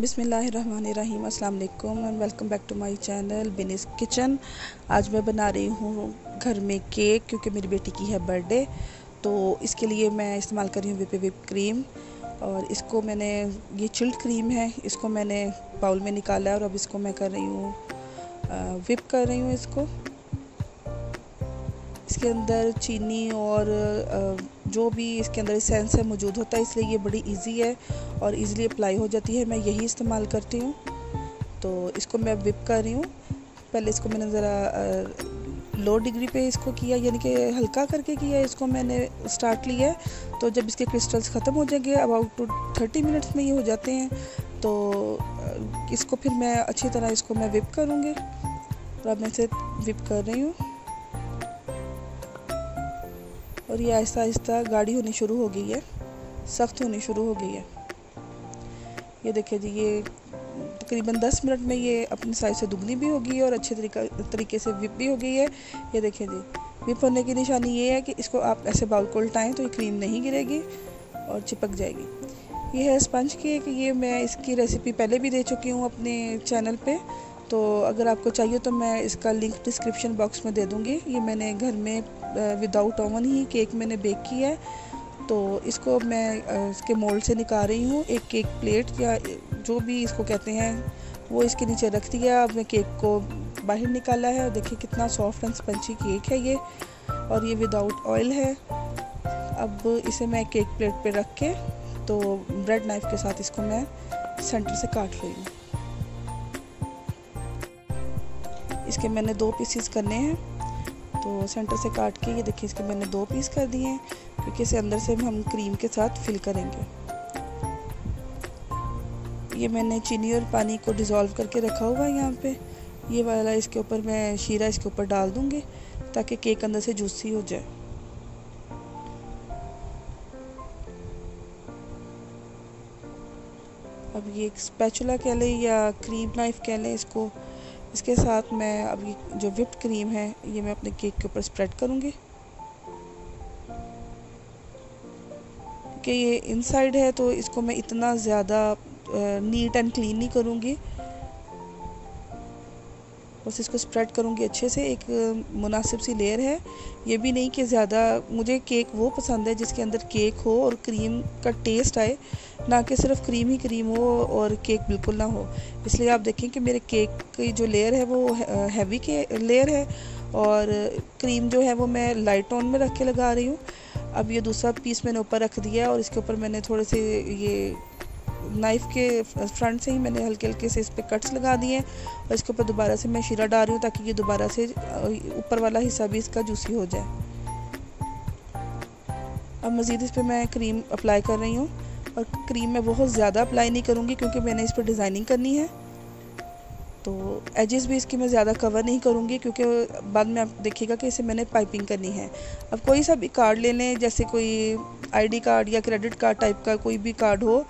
बिसमीम वालेकुम and welcome back to my channel Binis Kitchen. आज मैं बना रही हूँ घर में केक, क्योंकि मेरी बेटी की है बर्थडे तो इसके लिए मैं इस्तेमाल कर रही हूँ विप विप क्रीम। और इसको मैंने, ये चिल्ड क्रीम है, इसको मैंने बाउल में निकाला है और अब इसको मैं कर रही हूँ विप कर रही हूँ इसको। इसके अंदर चीनी और जो भी इसके अंदर सेंस है मौजूद होता है, इसलिए ये बड़ी इजी है और इजीली अप्लाई हो जाती है। मैं यही इस्तेमाल करती हूँ। तो इसको मैं विप कर रही हूँ। पहले इसको मैंने ज़रा लो डिग्री पे इसको किया, यानी कि हल्का करके किया। इसको मैंने स्टार्ट लिया है। तो जब इसके क्रिस्टल्स ख़त्म हो जाएँगे अबाउट टू थर्टी मिनट्स में ये हो जाते हैं। तो इसको फिर मैं अच्छी तरह इसको मैं विप करूँगी। और अब मैं इसे विप कर रही हूँ। और ये आहिस्ता आहिस्ता गाढ़ी होनी शुरू हो गई है, सख्त होनी शुरू हो गई है। ये देखिए जी, ये तकरीबन 10 मिनट में ये अपने साइज़ से दुगनी भी हो गई है और अच्छे तरीका, तरीके से विप भी हो गई है। ये देखिए जी, विप होने की निशानी ये है कि इसको आप ऐसे बाउल को उल्टाएँ तो ये क्रीम नहीं गिरेगी और चिपक जाएगी। ये है स्पंज केक ये मैं इसकी रेसिपी पहले भी दे चुकी हूँ अपने चैनल पे। तो अगर आपको चाहिए तो मैं इसका लिंक डिस्क्रिप्शन बॉक्स में दे दूँगी। ये मैंने घर में विदाउट ओवन ही केक मैंने बेक किया है। तो इसको मैं इसके मोल्ड से निकाल रही हूँ। एक केक प्लेट या, जो भी इसको कहते हैं, वो इसके नीचे रख दिया। अब मैं केक को बाहर निकाला है और देखिए कितना सॉफ्ट एंड स्पंची केक है ये। और ये विदाउट ऑयल है। अब इसे मैं केक प्लेट पे रख के तो ब्रेड नाइफ़ के साथ इसको मैं सेंटर से काट रही हूँ। इसके मैंने दो पीसीस करने हैं। तो सेंटर से काट के ये देखिए, इसके मैंने दो पीस कर दिए हैं, क्योंकि इसे अंदर से हम क्रीम के साथ फिल करेंगे। ये मैंने चीनी और पानी को डिज़ोल्व करके रखा हुआ है यहाँ पे। ये वाला इसके ऊपर मैं शीरा इसके ऊपर डाल दूँगी, ताकि केक अंदर से जूसी हो जाए। अब ये एक स्पैचुला कह लें या क्रीम नाइफ कह लें, इसको इसके साथ मैं अभी जो विप क्रीम है, ये मैं अपने केक के ऊपर स्प्रेड करूँगी। कि ये इनसाइड है तो इसको मैं इतना ज़्यादा नीट एंड क्लीन नहीं करूँगी। बस इसको स्प्रेड करूँगी अच्छे से। एक मुनासिब सी लेयर है। ये भी नहीं कि ज़्यादा, मुझे केक वो पसंद है जिसके अंदर केक हो और क्रीम का टेस्ट आए। ना कि सिर्फ़ क्रीम ही क्रीम हो और केक बिल्कुल ना हो। इसलिए आप देखें कि मेरे केक की जो लेयर है वो हैवी के लेयर है और क्रीम जो है वो मैं लाइट टोन में रख के लगा रही हूँ। अब ये दूसरा पीस मैंने ऊपर रख दिया और इसके ऊपर मैंने थोड़े से ये नाइफ़ के फ्रंट से ही मैंने हल्के हल्के से इस पर कट्स लगा दिए हैं और इसके ऊपर दोबारा से मैं शीरा डाल रही हूँ ताकि ये दोबारा से ऊपर वाला हिस्सा भी इसका जूसी हो जाए। अब मज़ीद इस पर मैं क्रीम अप्लाई कर रही हूँ और क्रीम मैं बहुत ज़्यादा अप्लाई नहीं करूँगी क्योंकि मैंने इस पर डिज़ाइनिंग करनी है। तो एजेस भी इसकी मैं ज़्यादा कवर नहीं करूँगी क्योंकि बाद में आप देखिएगा कि इसे मैंने पाइपिंग करनी है। अब कोई सा भी कार्ड ले लें, जैसे कोई आईडी कार्ड या क्रेडिट कार्ड टाइप का कोई भी कार्ड हो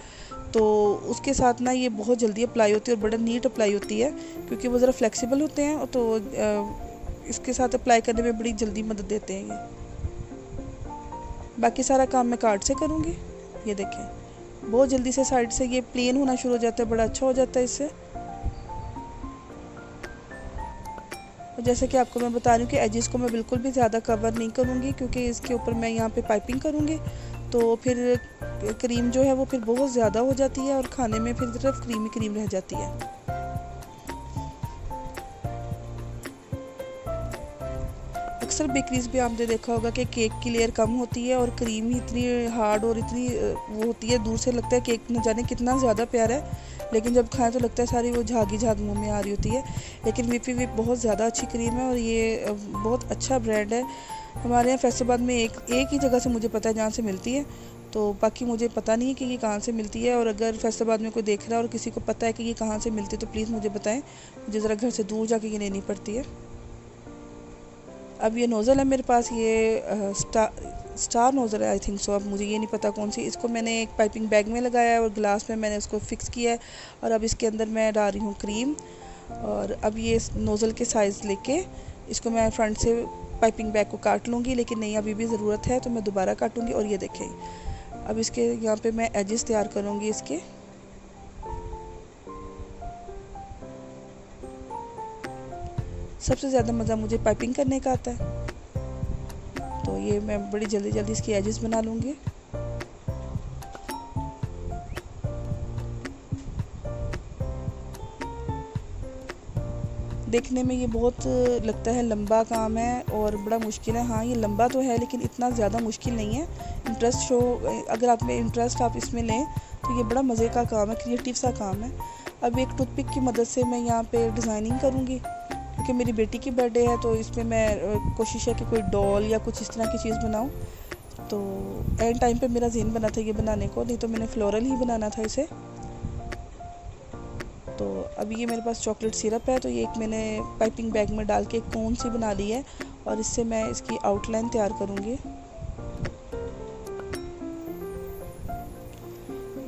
तो उसके साथ ना ये बहुत जल्दी अप्लाई होती है और बड़ा नीट अप्लाई होती है, क्योंकि वो ज़रा फ्लेक्सिबल होते हैं तो इसके साथ अप्लाई करने में बड़ी जल्दी मदद देते हैं ये। बाकी सारा काम मैं कार्ड से करूँगी, ये देखें। बहुत जल्दी से साइड से ये प्लेन होना शुरू हो जाता है, बड़ा अच्छा हो जाता है इससे। और जैसे कि आपको मैं बता रही हूँ कि एजिस को मैं बिल्कुल भी ज़्यादा कवर नहीं करूँगी, क्योंकि इसके ऊपर मैं यहाँ पे पाइपिंग करूँगी। तो फिर क्रीम जो है वो फिर बहुत ज़्यादा हो जाती है और खाने में फिर सिर्फ़ क्रीम ही क्रीम रह जाती है। अक्सर बेकरीज भी आपने देखा होगा कि केक की लेयर कम होती है और क्रीम ही इतनी हार्ड और इतनी वो होती है, दूर से लगता है केक न जाने कितना ज़्यादा प्यारा है, लेकिन जब खाएँ तो लगता है सारी वो झागी झाग मुँह में आ रही होती है। लेकिन वीपी विप बहुत ज़्यादा अच्छी क्रीम है और ये बहुत अच्छा ब्रांड है। हमारे यहाँ फैसलाबाद में एक एक ही जगह से मुझे पता है जहाँ से मिलती है। तो बाकी मुझे पता नहीं है कि ये कहाँ से मिलती है और अगर फैसलाबाद में कोई देख रहा है और किसी को पता है कि ये कहाँ से मिलती है तो प्लीज़ मुझे बताएँ। मुझे ज़रा घर से दूर जाके ये लेनी पड़ती है। अब ये नोज़ल है मेरे पास, ये स्टा, स्टार नोज़ल है आई थिंक सो अब मुझे ये नहीं पता कौन सी। इसको मैंने एक पाइपिंग बैग में लगाया है और ग्लास में मैंने उसको फ़िक्स किया है और अब इसके अंदर मैं डाल रही हूँ क्रीम। और अब ये नोज़ल के साइज़ लेके इसको मैं फ्रंट से पाइपिंग बैग को काट लूँगी, लेकिन नहीं, अभी भी ज़रूरत है तो मैं दोबारा काटूँगी और ये देखें। अब इसके, यहाँ पे मैं एजेस तैयार करूँगी इसके। सबसे ज़्यादा मज़ा मुझे पाइपिंग करने का आता है। तो ये मैं बड़ी जल्दी जल्दी इसकी एजेस बना लूँगी। देखने में ये बहुत लगता है लंबा काम है और बड़ा मुश्किल है। हाँ ये लंबा तो है लेकिन इतना ज़्यादा मुश्किल नहीं है। इंटरेस्ट शो अगर आप में इंटरेस्ट आप इसमें लें तो ये बड़ा मज़े का काम है, क्रिएटिव सा काम है। अब एक टूथपिक की मदद से मैं यहाँ पे डिज़ाइनिंग करूँगी। क्योंकि मेरी बेटी की बर्थडे है तो इसमें मैं कोशिश है कि कोई डॉल या कुछ इस तरह की चीज़ बनाऊँ। तो एंड टाइम पे मेरा जेन बना था ये बनाने को, नहीं तो मैंने फ्लोरल ही बनाना था इसे। तो अभी ये मेरे पास चॉकलेट सिरप है तो ये एक मैंने पाइपिंग बैग में डाल के एक कोन सी बना ली है और इससे मैं इसकी आउटलाइन तैयार करूँगी।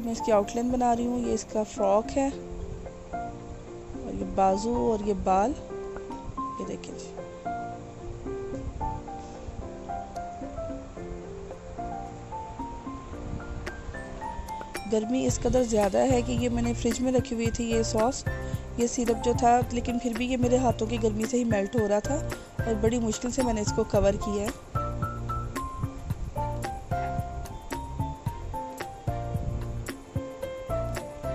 मैं इसकी आउटलाइन बना रही हूँ, ये इसका फ्रॉक है और ये बाजू और ये बाल, ये देखिए गर्मी इस कदर ज़्यादा है कि ये मैंने फ्रिज में रखी हुई थी ये सॉस, ये सिरप जो था, लेकिन फिर भी ये मेरे हाथों की गर्मी से ही मेल्ट हो रहा था और बड़ी मुश्किल से मैंने इसको कवर किया है।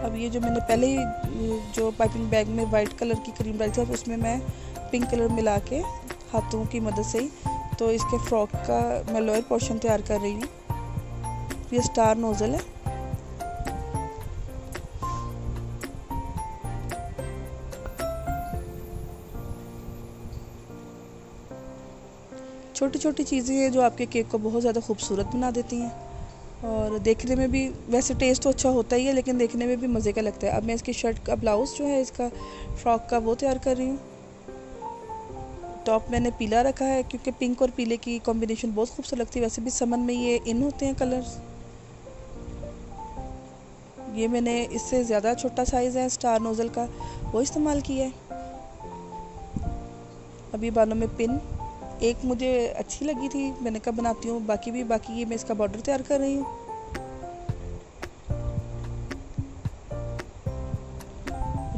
अब ये जो मैंने पहले ही, जो पाइपिंग बैग में वाइट कलर की क्रीम डाली थी उसमें मैं पिंक कलर मिला के हाथों की मदद से ही तो इसके फ्रॉक का मैं लोअर पोर्शन तैयार कर रही हूँ। ये स्टार नोज़ल है। छोटी छोटी चीज़ें हैं जो आपके केक को बहुत ज़्यादा खूबसूरत बना देती हैं। और देखने में भी वैसे टेस्ट तो अच्छा होता ही है, लेकिन देखने में भी मज़े का लगता है। अब मैं इसकी शर्ट का ब्लाउज़ जो है, इसका फ्रॉक का वो तैयार कर रही हूँ। टॉप मैंने पीला रखा है, क्योंकि पिंक और पीले की कॉम्बिनेशन बहुत खूबसूरत लगती है। वैसे भी समन में ये इन होते हैं कलर्स ये मैंने इससे ज़्यादा छोटा साइज़ है स्टार नोज़ल का। वो इस्तेमाल किया है। अभी बालों में पिन एक मुझे अच्छी लगी थी मैंने कहा बनाती हूँ बाकी भी बाकी ये मैं इसका बॉर्डर तैयार कर रही हूँ।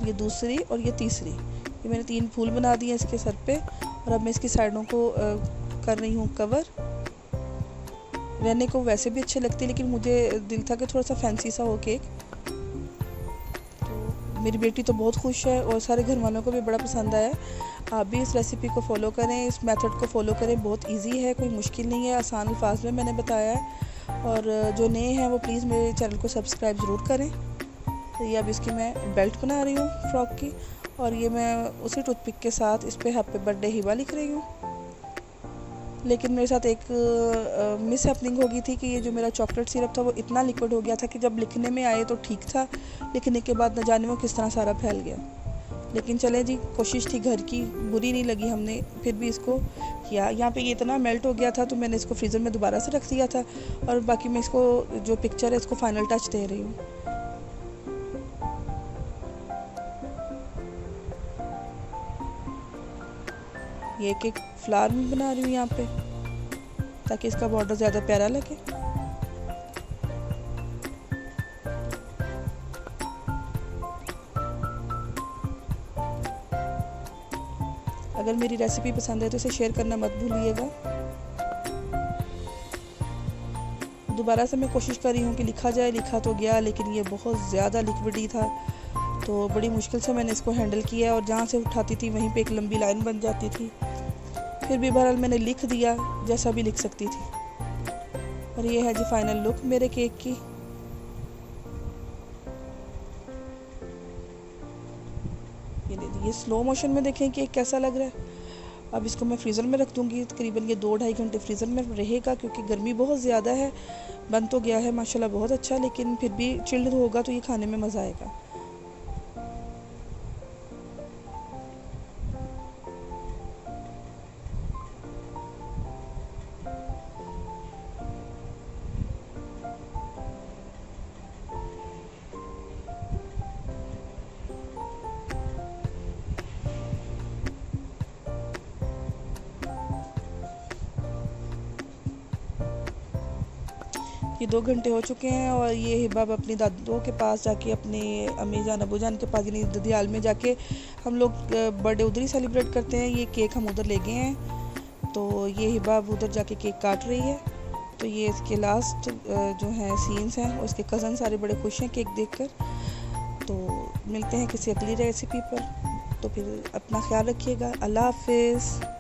ये दूसरी और ये तीसरी ये मैंने तीन फूल बना दिए इसके सर पे और अब मैं इसकी साइडों को आ, कर रही हूँ कवर रहने को वैसे भी अच्छे लगते लेकिन मुझे दिल था कि थोड़ा सा फैंसी सा हो केक तो मेरी बेटी तो बहुत खुश है और सारे घर वालों को भी बड़ा पसंद आया। आप भी इस रेसिपी को फॉलो करें, इस मेथड को फॉलो करें। बहुत इजी है, कोई मुश्किल नहीं है, आसान अल्फाज में मैंने बताया है। और जो नए हैं वो प्लीज़ मेरे चैनल को सब्सक्राइब ज़रूर करें। तो ये अब इसकी मैं बेल्ट बना रही हूँ फ्रॉक की। और ये मैं उसी टूथपिक के साथ इस पर हैप्पी बर्थडे हिवा लिख रही हूँ। लेकिन मेरे साथ एक मिस हैपनिंग हो गई थी कि ये जो मेरा चॉकलेट सिरप था वो इतना लिक्विड हो गया था कि जब लिखने में आए तो ठीक था। लिखने के बाद न जाने वो किस तरह सारा फैल गया। लेकिन चले जी, कोशिश थी घर की, बुरी नहीं लगी हमने, फिर भी इसको किया। यहाँ पे ये इतना मेल्ट हो गया था तो मैंने इसको फ्रीज़र में दोबारा से रख दिया था, और बाकी मैं इसको, जो पिक्चर है, इसको फाइनल टच दे रही हूँ। ये एक एक फ्लावर में बना रही हूँ यहाँ पे, ताकि इसका बॉर्डर ज़्यादा प्यारा लगे। अगर मेरी रेसिपी पसंद है तो इसे शेयर करना मत भूलिएगा। दोबारा से मैं कोशिश कर रही हूँ कि लिखा जाए, लिखा तो गया, लेकिन ये बहुत ज़्यादा लिक्विडी था। तो बड़ी मुश्किल से मैंने इसको हैंडल किया और जहाँ से उठाती थी, वहीं पे एक लंबी लाइन बन जाती थी। फिर भी बहरहाल मैंने लिख दिया, जैसा भी लिख सकती थी। और ये है जी फाइनल लुक मेरे केक की। ये स्लो मोशन में देखें कि कैसा लग रहा है। अब इसको मैं फ्रीज़र में रख दूँगी, तकरीबन ये दो ढाई घंटे फ्रीज़र में रहेगा क्योंकि गर्मी बहुत ज़्यादा है। बन तो गया है, माशाल्लाह बहुत अच्छा लेकिन फिर भी चिल्ड होगा तो ये खाने में मज़ा आएगा। ये दो घंटे हो चुके हैं और ये हिबाब अपनी दादों के पास जाके, अपने अम्मी जान, अबू जान के पास, यानी ददियाल में जाके हम लोग बर्थडे उधर ही सेलिब्रेट करते हैं। ये केक हम उधर ले गए हैं। तो ये हिबाब उधर जाके केक काट रही है। तो ये इसके लास्ट जो हैं सीन्स हैं, और इसके कज़न सारे बड़े खुश हैं केक देखकर। तो मिलते हैं किसी अगली रेसिपी पर। तो फिर अपना ख्याल रखिएगा। अल्लाह हाफिज़।